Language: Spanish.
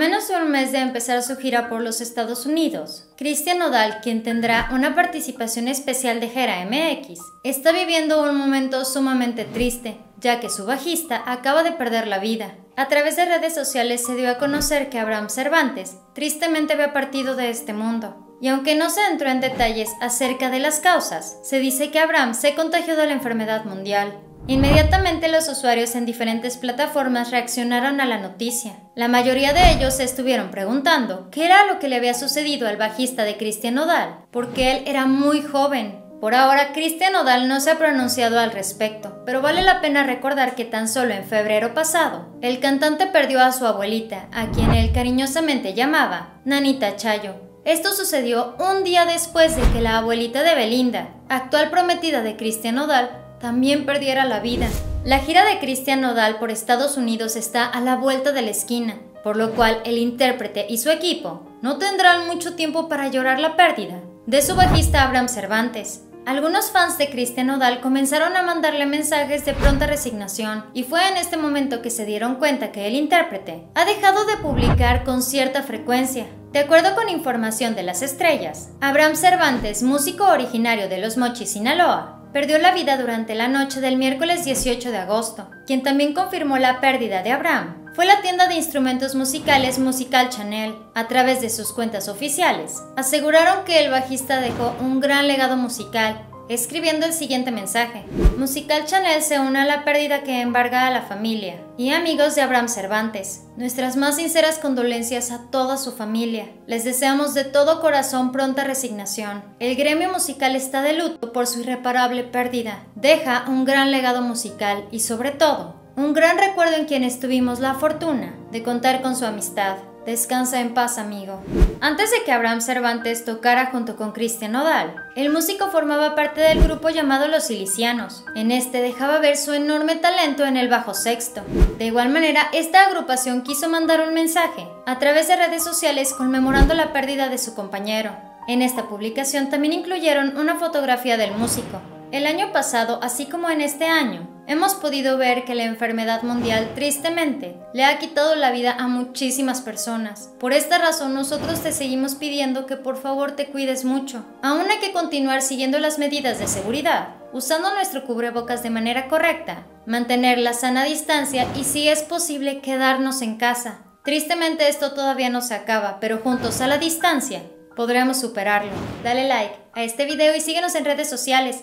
menos de un mes de empezar su gira por los Estados Unidos, Cristian Nodal, quien tendrá una participación especial de Gera MX, está viviendo un momento sumamente triste, ya que su bajista acaba de perder la vida. A través de redes sociales se dio a conocer que Abraham Cervantes tristemente había partido de este mundo. Y aunque no se entró en detalles acerca de las causas, se dice que Abraham se contagió de la enfermedad mundial, Inmediatamente los usuarios en diferentes plataformas reaccionaron a la noticia. La mayoría de ellos se estuvieron preguntando qué era lo que le había sucedido al bajista de Cristian Nodal, porque él era muy joven. Por ahora, Cristian Nodal no se ha pronunciado al respecto, pero vale la pena recordar que tan solo en febrero pasado, el cantante perdió a su abuelita, a quien él cariñosamente llamaba Nanita Chayo, esto sucedió un día después de que la abuelita de Belinda, actual prometida de Cristian Nodal, también perdiera la vida. La gira de Cristian Nodal por Estados Unidos está a la vuelta de la esquina, por lo cual el intérprete y su equipo no tendrán mucho tiempo para llorar la pérdida de su bajista Abraham Cervantes. Algunos fans de Cristian Nodal comenzaron a mandarle mensajes de pronta resignación y fue en este momento que se dieron cuenta que el intérprete ha dejado de publicar con cierta frecuencia. De acuerdo con información de las estrellas, Abraham Cervantes, músico originario de Los Mochis, Sinaloa, perdió la vida durante la noche del miércoles 18 de agosto. Quien también confirmó la pérdida de Abraham fue la tienda de instrumentos musicales Musical Chanel. A través de sus cuentas oficiales, aseguraron que el bajista dejó un gran legado musical escribiendo el siguiente mensaje. Musical Chanel se une a la pérdida que embarga a la familia y amigos de Abraham Cervantes. Nuestras más sinceras condolencias a toda su familia. Les deseamos de todo corazón pronta resignación. El gremio musical está de luto por su irreparable pérdida. Deja un gran legado musical y sobre todo, un gran recuerdo en quienes tuvimos la fortuna de contar con su amistad. Descansa en paz, amigo. Antes de que Abraham Cervantes tocara junto con Cristian Nodal, el músico formaba parte del grupo llamado Los Silicianos. En este dejaba ver su enorme talento en el bajo sexto. De igual manera, esta agrupación quiso mandar un mensaje a través de redes sociales conmemorando la pérdida de su compañero. En esta publicación también incluyeron una fotografía del músico, el año pasado, así como en este año, hemos podido ver que la enfermedad mundial tristemente le ha quitado la vida a muchísimas personas. Por esta razón nosotros te seguimos pidiendo que por favor te cuides mucho. Aún hay que continuar siguiendo las medidas de seguridad, usando nuestro cubrebocas de manera correcta, mantener la sana distancia y si es posible quedarnos en casa. Tristemente esto todavía no se acaba, pero juntos a la distancia podremos superarlo. Dale like a este video y síguenos en redes sociales.